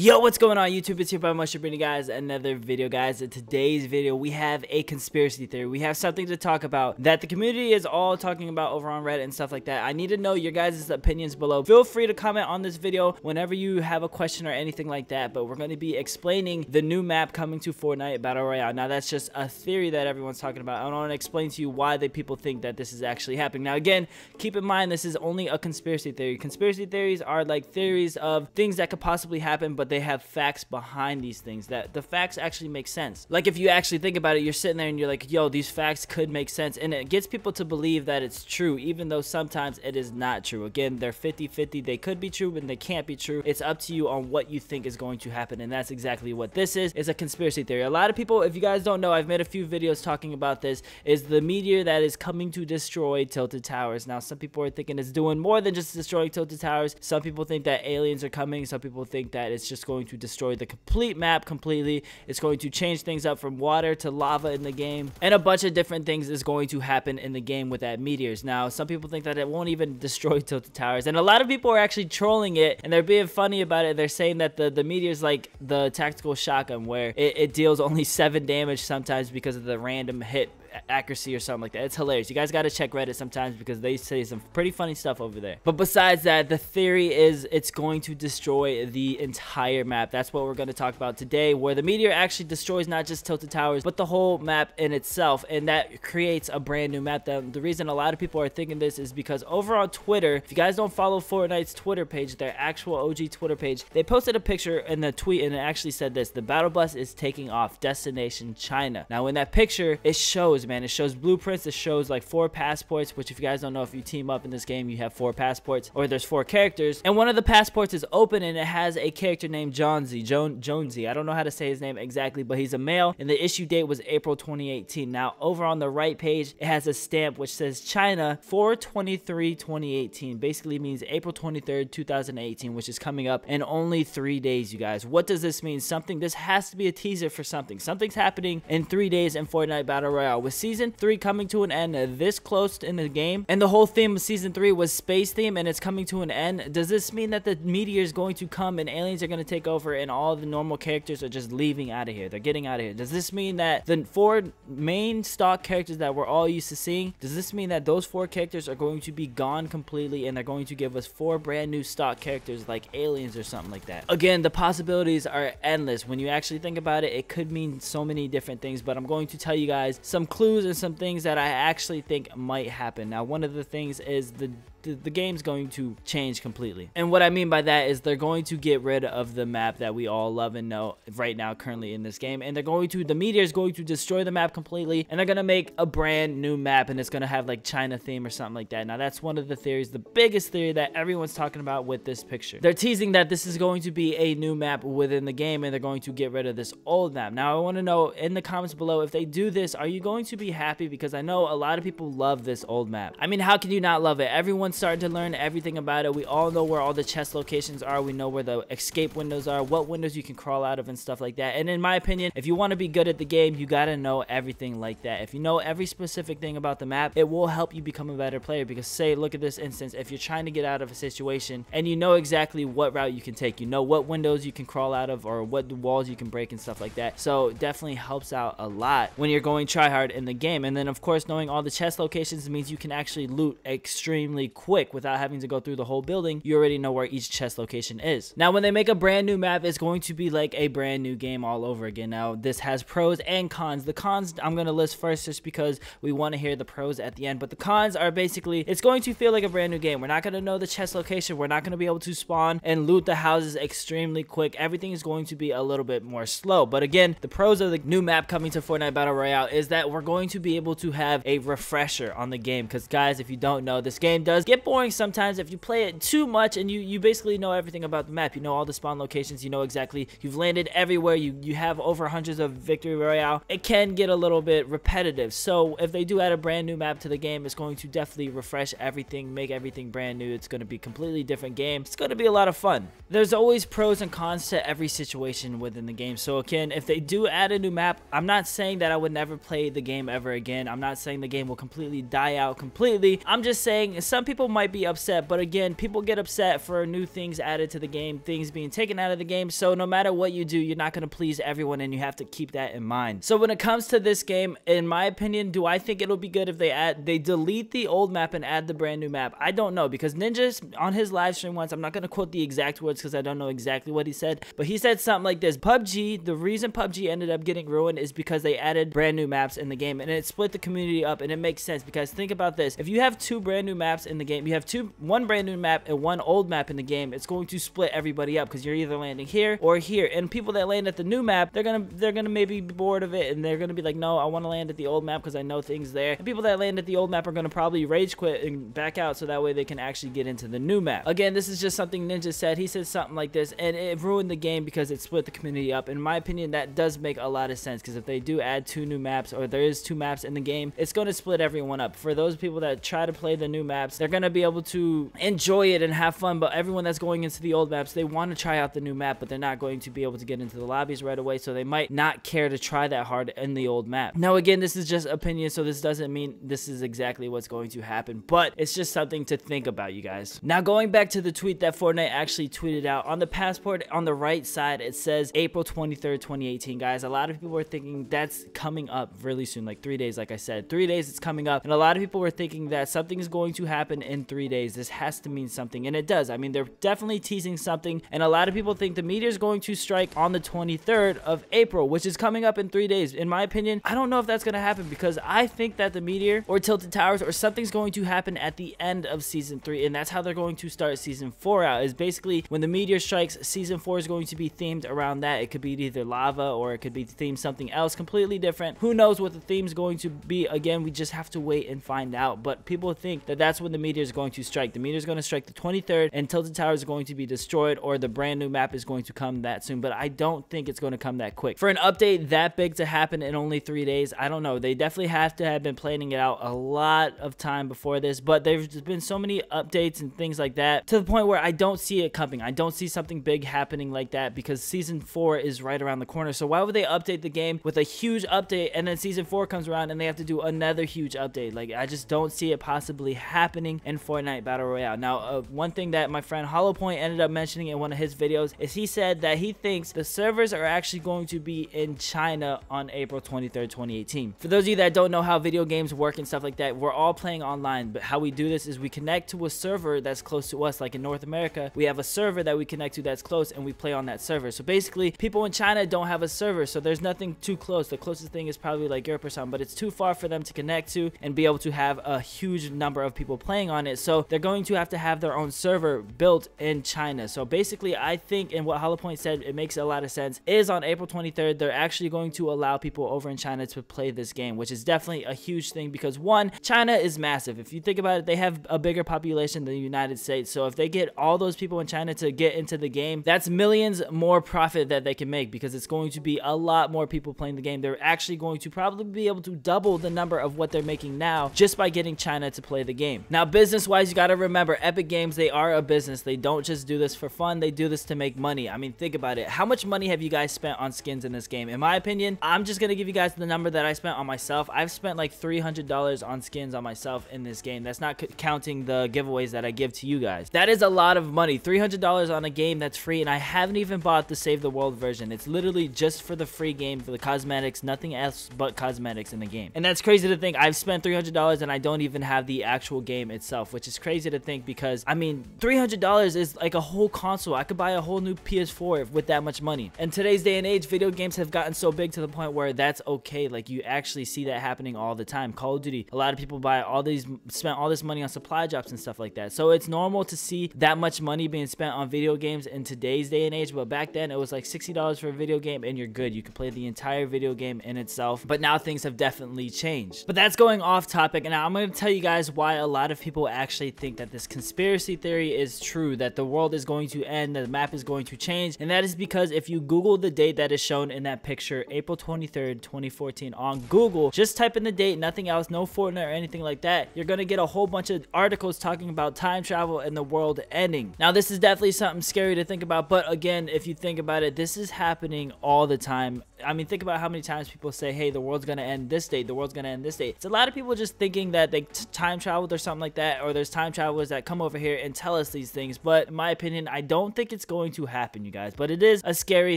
Yo, what's going on YouTube? It's your boy Motion bringing you guys another video guys. In today's video, we have a conspiracy theory. We have something to talk about that the community is all talking about over on Reddit and stuff like that. I need to know your guys' opinions below. Feel free to comment on this video whenever you have a question or anything like that. But we're going to be explaining the new map coming to Fortnite Battle Royale. Now, that's just a theory that everyone's talking about. I want to explain to you why the people think that this is actually happening. Now, again, keep in mind this is only a conspiracy theory. Conspiracy theories are like theories of things that could possibly happen but they have facts behind these things that the facts actually make sense. Like if you actually think about it, you're sitting there and you're like, yo, these facts could make sense. And it gets people to believe that it's true, even though sometimes it is not true. Again, they're 50-50. They could be true, but they can't be true. It's up to you on what you think is going to happen. And that's exactly what this is. It's a conspiracy theory. A lot of people, if you guys don't know, I've made a few videos talking about this, is the meteor that is coming to destroy Tilted Towers. Now, some people are thinking it's doing more than just destroying Tilted Towers. Some people think that aliens are coming. Some people think that it's just going to destroy the complete map completely. It's going to change things up from water to lava in the game. And a bunch of different things is going to happen in the game with that meteors. Now, some people think that it won't even destroy Tilted Towers. And a lot of people are actually trolling it and they're being funny about it. They're saying that the, the meteor's like the tactical shotgun where it, it deals only 7 damage sometimes because of the random hit accuracy or something like that. It's hilarious. You guys got to check Reddit sometimes because they say some pretty funny stuff over there. But besides that, the theory is it's going to destroy the entire map. That's what we're going to talk about today, where the meteor actually destroys not just Tilted Towers, but the whole map in itself. And that creates a brand new map. The, the reason a lot of people are thinking this is because over on Twitter, if you guys don't follow Fortnite's Twitter page, their actual OG Twitter page, they posted a picture in the tweet and it actually said this, the battle bus is taking off, destination China. Now in that picture, it shows shows, man. It shows blueprints. It shows like four passports, which if you guys don't know, if you team up in this game, you have four passports or there's four characters. And one of the passports is open and it has a character named Jonesy, Joan Jonesy. I don't know how to say his name exactly, but he's a male and the issue date was April 2018. Now over on the right page, it has a stamp which says China 423 2018. Basically means April 23rd, 2018, which is coming up in only three days, you guys. What does this mean? Something, this has to be a teaser for something. Something's happening in three days in Fortnite Battle Royale with season 3 coming to an end this close in the game. And the whole theme of season 3 was space theme and it's coming to an end. Does this mean that the meteor is going to come and aliens are going to take over and all the normal characters are just leaving out of here? They're getting out of here. Does this mean that the four main stock characters that we're all used to seeing does this mean that those four characters are going to be gone completely and they're going to give us four brand new stock characters like aliens or something like that? Again the possibilities are endless. When you actually think about it it could mean so many different things but i'm going to tell you guys some clues and some things that I actually think might happen. Now, one of the things is the the, the, game's going to change completely. And what I mean by that is they're going to get rid of the map that we all love and know right now currently in this game. And they're going to, the meteor is going to destroy the map completely. And they're going to make a brand new map and it's going to have like China theme or something like that. Now that's one of the theories, the biggest theory that everyone's talking about with this picture. They're teasing that this is going to be a new map within the game and they're going to get rid of this old map. Now I want to know in the comments below, if they do this, are you going to be happy? Because I know a lot of people love this old map. I mean, how can you not love it? Everyone's starting to learn everything about it. We all know where all the chest locations are. We know where the escape windows are, what windows you can crawl out of and stuff like that. And in my opinion, if you want to be good at the game, you got to know everything like that. If you know every specific thing about the map, it will help you become a better player because say, look at this instance, if you're trying to get out of a situation and you know exactly what route you can take, you know what windows you can crawl out of or what walls you can break and stuff like that. So definitely helps out a lot when you're going try hard in the game. And then of course, knowing all the chest locations means you can actually loot extremely quick without having to go through the whole building. You already know where each chest location is. Now, when they make a brand new map, it's going to be like a brand new game all over again. Now, this has pros and cons. The cons I'm going to list first just because we want to hear the pros at the end. But the cons are basically, it's going to feel like a brand new game. We're not going to know the chest location. We're not going to be able to spawn and loot the houses extremely quick. Everything is going to be a little bit more slow. But again, the pros of the new map coming to Fortnite Battle Royale is that we're going to be able to have a refresher on the game. Because guys, if you don't know, this game does get boring sometimes if you play it too much and you, you basically know everything about the map. You know all the spawn locations. You know exactly. You've landed everywhere. You, you have over hundreds of Victory Royale. It can get a little bit repetitive. So if they do add a brand new map to the game, it's going to definitely refresh everything, make everything brand new. It's going to be completely different game. It's going to be a lot of fun. There's always pros and cons to every situation within the game. So again, if they do add a new map, I'm not saying that I would never play the game game ever again. I'm not saying the game will completely die out completely. I'm just saying some people might be upset, but again, people get upset for new things added to the game, things being taken out of the game. So no matter what you do, you're not going to please everyone and you have to keep that in mind. So when it comes to this game, in my opinion, do I think it'll be good if they add they delete the old map and add the brand new map? I don't know because Ninja's on his live stream once, I'm not going to quote the exact words because I don't know exactly what he said, but he said something like this. PUBG, the reason PUBG ended up getting ruined is because they added brand new maps in the game and it split the community up and it makes sense because think about this. If you have two brand new maps in the game, you have two one brand new map and one old map in the game, it's going to split everybody up because you're either landing here or here. And people that land at the new map, they're gonna they're gonna maybe be bored of it and they're gonna be like, no, I want to land at the old map because I know things there. And people that land at the old map are gonna probably rage quit and back out so that way they can actually get into the new map. Again, this is just something Ninja said. He said something like this and it ruined the game because it split the community up. In my opinion, that does make a lot of sense because if they do add two new maps or there is two maps in the game, it's going to split everyone up. For those people that try to play the new maps, they're going to be able to enjoy it and have fun, but everyone that's going into the old maps, they want to try out the new map, but they're not going to be able to get into the lobbies right away, so they might not care to try that hard in the old map. Now, again, this is just opinion, so this doesn't mean this is exactly what's going to happen, but it's just something to think about, you guys. Now, going back to the tweet that Fortnite actually tweeted out, on the passport on the right side, it says April 23rd, 2018, guys. A lot of people are thinking that's coming up really soon, like three days, like I said. Three days, it's coming up, and a lot of people were thinking that something is going to happen in three days. This has to mean something, and it does. I mean, they're definitely teasing something, and a lot of people think the meteor is going to strike on the 23rd of April, which is coming up in three days. In my opinion, I don't know if that's going to happen because I think that the meteor or Tilted Towers or something's going to happen at the end of season three, and that's how they're going to start season four out. Is basically when the meteor strikes, season four is going to be themed around that. It could be either lava or it could be themed something else completely different. Who knows what the theme is going to be? Again, we just have to wait and find out. But people think that that's when the meteor is going to strike. The meteor is going to strike the 23rd, and Tilted Towers is going to be destroyed, or the brand new map is going to come that soon. But I don't think it's going to come that quick. For an update that big to happen in only three days, I don't know. They definitely have to have been planning it out a lot of time before this. But there's been so many updates and things like that to the point where I don't see it coming. I don't see something big happening like that because season four is right around the corner. So why would they update the game with a huge update and then season four comes around and they have to do another huge update? Like I just don't see it possibly happening in Fortnite Battle Royale. Now, uh, one thing that my friend Hollow Point ended up mentioning in one of his videos is he said that he thinks the servers are actually going to be in China on April 23rd, 2018. For those of you that don't know how video games work and stuff like that, we're all playing online, but how we do this is we connect to a server that's close to us. Like in North America, we have a server that we connect to that's close and we play on that server. So basically, people in China don't have a server, so there's nothing too close. The closest thing is probably like Europe something, but it's too far for them to connect to and be able to have a huge number of people playing on it. So they're going to have to have their own server built in China. So basically, I think, and what Hollow Point said, it makes a lot of sense, is on April 23rd, they're actually going to allow people over in China to play this game, which is definitely a huge thing because one, China is massive. If you think about it, they have a bigger population than the United States. So if they get all those people in China to get into the game, that's millions more profit that they can make because it's going to be a lot more people playing the game. They're actually going to probably be able to double the number of what they're making now just by getting China to play the game. Now, business wise, you got to remember Epic Games, they are a business. They don't just do this for fun, they do this to make money. I mean, think about it. How much money have you guys spent on skins in this game? In my opinion, I'm just going to give you guys the number that I spent on myself. I've spent like $300 on skins on myself in this game. That's not counting the giveaways that I give to you guys. That is a lot of money. $300 on a game that's free, and I haven't even bought the Save the World version. It's literally just for the free game, for the cosmetics, nothing else but cosmetics in the game. And that's crazy to think. I've spent $300 and I don't even have the actual game itself, which is crazy to think because, I mean, $300 is like a whole console. I could buy a whole new PS4 with that much money. In today's day and age, video games have gotten so big to the point where that's okay. Like, you actually see that happening all the time. Call of Duty, a lot of people buy all these, spent all this money on supply drops and stuff like that. So it's normal to see that much money being spent on video games in today's day and age. But back then, it was like $60 for a video game and you're good. You can play the entire video game in itself. But now things have definitely changed. But that's going off topic. And I'm going to tell you guys why a lot of people actually think that this conspiracy theory is true, that the world is going to end, that the map is going to change. And that is because if you Google the date that is shown in that picture, April 23rd, 2014 on Google, just type in the date, nothing else, no Fortnite or anything like that, you're going to get a whole bunch of articles talking about time travel and the world ending. Now, this is definitely something scary to think about, but again, if you think about it, this is happening all the time. I mean, think about how many times people say, hey, the world's going gonna end this date, the world's gonna end this date. It's a lot of people just thinking that they time traveled or something like that, or there's time travelers that come over here and tell us these things. But in my opinion, I don't think it's going to happen, you guys. But it is a scary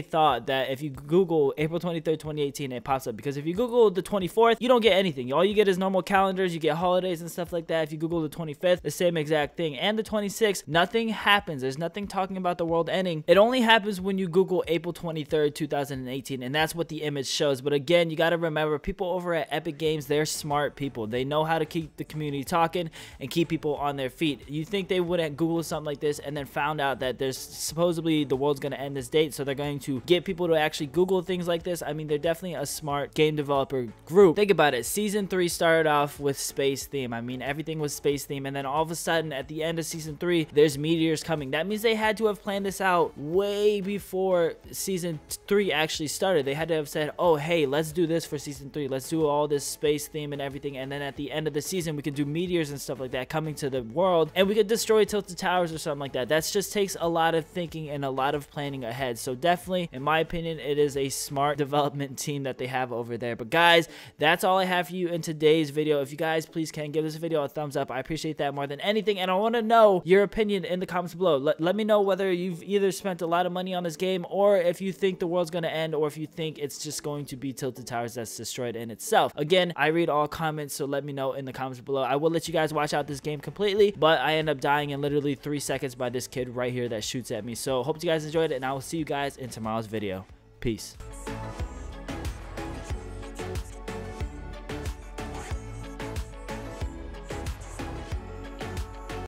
thought that if you Google April 23rd, 2018, it pops up. Because if you Google the 24th, you don't get anything. All you get is normal calendars, you get holidays and stuff like that. If you Google the 25th, the same exact thing. And the 26th, nothing happens. There's nothing talking about the world ending. It only happens when you Google April 23rd, 2018, and that's what the image shows. But again, you got to remember, people over at Epic Games, they're smart people. They know how to keep the community talking and keep people on their feet. You think they wouldn't Google something like this and then found out that there's supposedly the world's going to end this date, so they're going to get people to actually Google things like this? I mean, they're definitely a smart game developer group. Think about it. Season 3 started off with space theme. I mean, everything was space theme, and then all of a sudden, at the end of Season 3, there's meteors coming. That means they had to have planned this out way before Season 3 actually started. They had to have said, oh, hey, let's do this for Season 3. Let's do all this space theme and everything, and then at the end of the season, we can do meteors and stuff like that coming to the world, and we could destroy Tilted Towers or something like that. That just takes a lot of thinking and a lot of planning ahead. So definitely, in my opinion, it is a smart development team that they have over there. But guys, that's all I have for you in today's video. If you guys please can give this video a thumbs up, I appreciate that more than anything. And I want to know your opinion in the comments below. Let, let me know whether you've either spent a lot of money on this game or if you think the world's going to end or if you think it's just going to be Tilted Towers that's destroyed in itself. Again, I read all comments, so let me know in the comments below. I will let you guys watch out this game completely, but I end up dying in literally three seconds by this kid right here that shoots at me. So hope you guys enjoyed it, and I will see you guys in tomorrow's video. Peace.